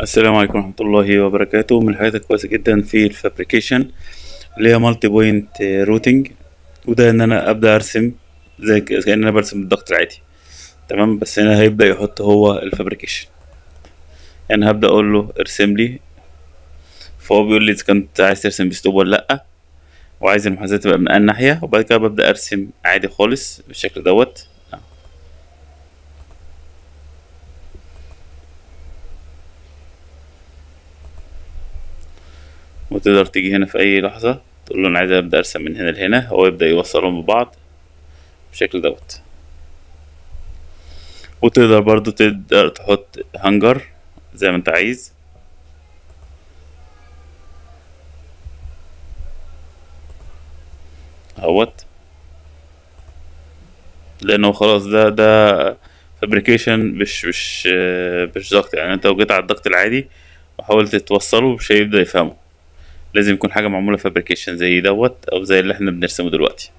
السلام عليكم ورحمة الله وبركاته. من الحاجات الكويسة جدا في ال fabrication اللي هي multipoint routing وده إن أنا أبدأ أرسم زي كأن أنا برسم ال duct العادي. تمام؟ بس هنا هيبدأ يحط هو ال fabrication. يعني هبدأ أقول له ارسم لي. فهو بيقول لي إذا كنت عايز ترسم ب slope ولا لأ. وعايز المحاذاة تبقى من أي ناحية. وبعد كده ببدأ أرسم عادي خالص بالشكل دوت. وتقدر تيجي هنا في أي لحظة تقول له أنا عايز أبدأ أرسم من هنا لهنا هو يبدأ يوصلهم ببعض بالشكل دوت. وتقدر برضو تقدر تحط hanger زي ما أنت عايز. أهوت. لأنه خلاص ده ده fabrication مش مش مش ضغط يعني أنت لو جيت على الضغط العادي وحاولت توصله مش هيبدأ يفهمه. لازم يكون حاجة معمولة فابريكيشن زي دوت أو زي اللي إحنا بنرسمه دلوقتي.